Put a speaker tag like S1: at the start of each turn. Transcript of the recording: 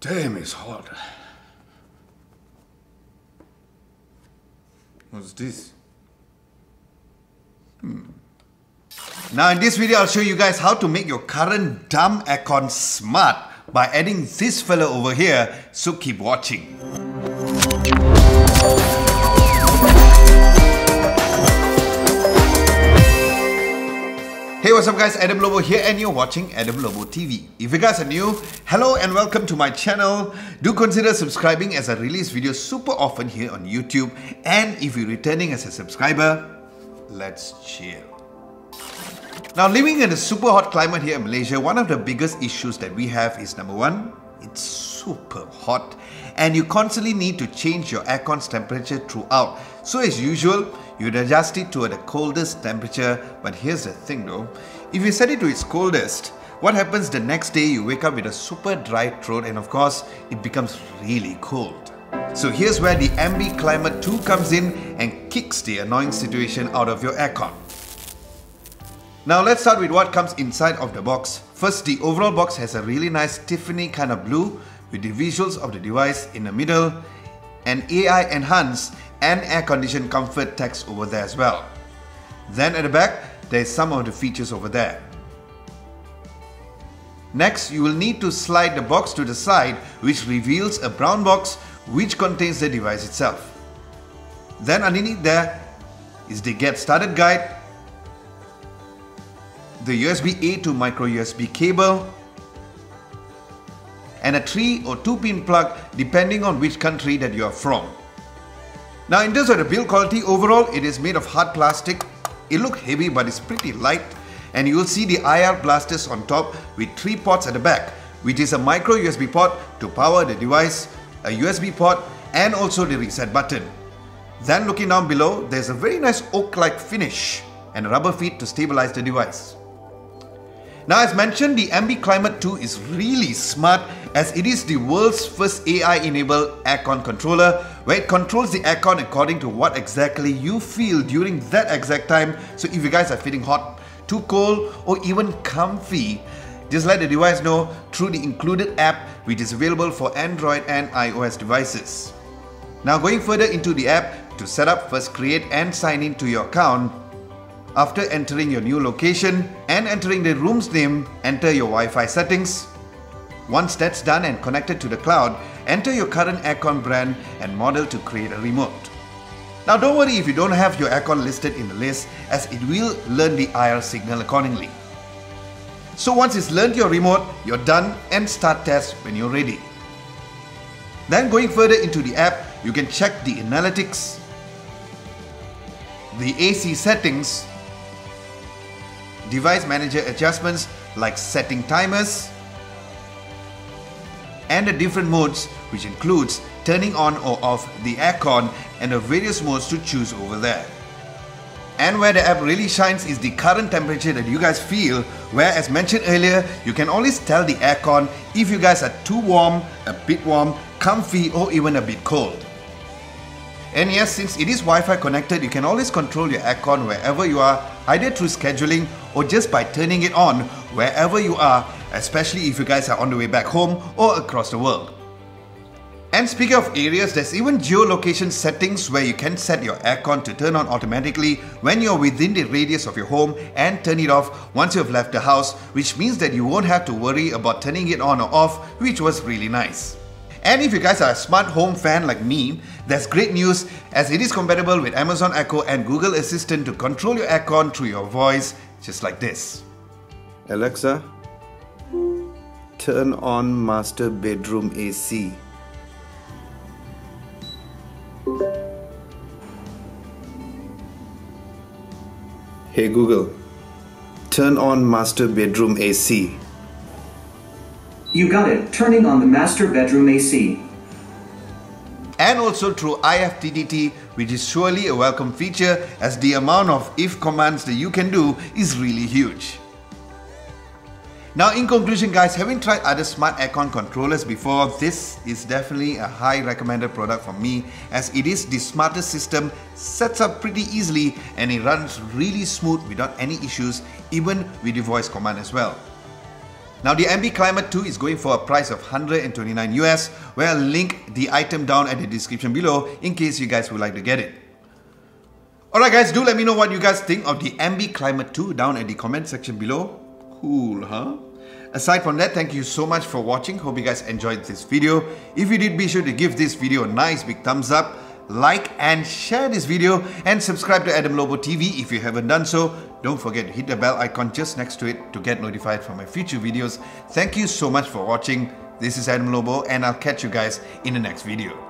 S1: Damn, it's hot. What's this? Hmm. Now in this video, I'll show you guys how to make your current dumb aircon smart by adding this fella over here, so keep watching. What's up guys, Adam Lobo here and you're watching Adam Lobo TV. If you guys are new, hello and welcome to my channel. Do consider subscribing as I release videos super often here on YouTube and if you're returning as a subscriber, let's chill. Now living in a super hot climate here in Malaysia, one of the biggest issues that we have is number one, it's super hot and you constantly need to change your aircon's temperature throughout. So as usual, you'd adjust it to the coldest temperature. But here's the thing though, if you set it to its coldest, what happens the next day you wake up with a super dry throat and of course it becomes really cold. So here's where the Ambi Climate 2 comes in and kicks the annoying situation out of your aircon. Now let's start with what comes inside of the box. First, the overall box has a really nice Tiffany kind of blue with the visuals of the device in the middle and AI enhanced and air conditioned comfort text over there as well. Then at the back, there is some of the features over there. Next, you will need to slide the box to the side which reveals a brown box which contains the device itself. Then underneath there is the get started guide, the USB A to micro USB cable, and a 3 or 2 pin plug depending on which country that you are from. Now in terms of the build quality overall it is made of hard plastic. It looks heavy but it's pretty light and you will see the IR blasters on top with 3 ports at the back which is a micro USB port to power the device, a USB port and also the reset button. Then looking down below there's a very nice oak-like finish and rubber feet to stabilize the device. Now as mentioned, the Ambi Climate 2 is really smart as it is the world's first AI-enabled aircon controller where it controls the aircon according to what exactly you feel during that exact time. So if you guys are feeling hot, too cold or even comfy, just let the device know through the included app which is available for Android and iOS devices. Now going further into the app, to set up first create and sign in to your account after entering your new location and entering the room's name, enter your Wi-Fi settings. Once that's done and connected to the cloud, enter your current aircon brand and model to create a remote. Now don't worry if you don't have your aircon listed in the list as it will learn the IR signal accordingly. So once it's learned your remote, you're done and start test when you're ready. Then going further into the app, you can check the analytics, the AC settings, device manager adjustments like setting timers, and the different modes which includes turning on or off the aircon and the various modes to choose over there. And where the app really shines is the current temperature that you guys feel where as mentioned earlier you can always tell the aircon if you guys are too warm, a bit warm, comfy or even a bit cold. And yes, since it is Wi-Fi connected, you can always control your aircon wherever you are, either through scheduling or just by turning it on wherever you are, especially if you guys are on the way back home or across the world. And speaking of areas, there's even geolocation settings where you can set your aircon to turn on automatically when you're within the radius of your home and turn it off once you've left the house, which means that you won't have to worry about turning it on or off, which was really nice. And if you guys are a smart home fan like me, that's great news as it is compatible with Amazon Echo and Google Assistant to control your aircon through your voice, just like this.
S2: Alexa, turn on master bedroom AC. Hey Google, turn on master bedroom AC.
S3: You got it. Turning on the master bedroom AC.
S1: And also through IFTTT, which is surely a welcome feature as the amount of if commands that you can do is really huge. Now in conclusion guys, having tried other smart aircon controllers before, this is definitely a high recommended product for me as it is the smartest system, sets up pretty easily and it runs really smooth without any issues even with the voice command as well. Now the Ambi Climate 2 is going for a price of 129 US, where I'll link the item down at the description below in case you guys would like to get it. Alright guys, do let me know what you guys think of the Ambi Climate 2 down at the comment section below. Cool, huh? Aside from that, thank you so much for watching. Hope you guys enjoyed this video. If you did, be sure to give this video a nice big thumbs up, like and share this video and subscribe to Adam Lobo TV if you haven't done so. Don't forget to hit the bell icon just next to it to get notified for my future videos. Thank you so much for watching. This is Adam Lobo and I'll catch you guys in the next video.